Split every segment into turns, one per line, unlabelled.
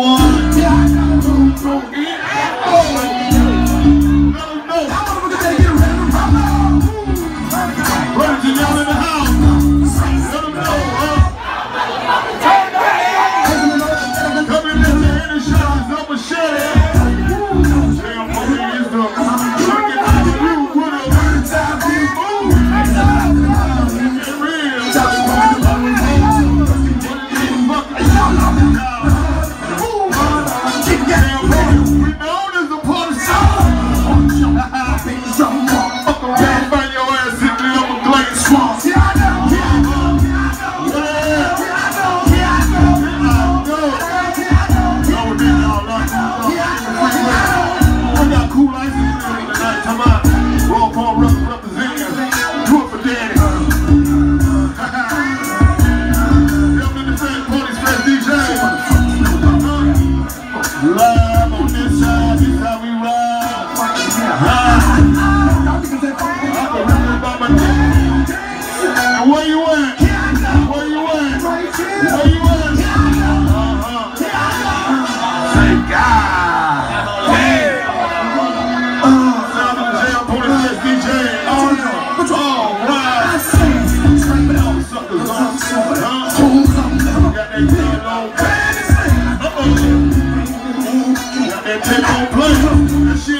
one. rhyme on this side, this how we rhyme. and take on pleasure.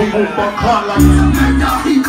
We move my car
like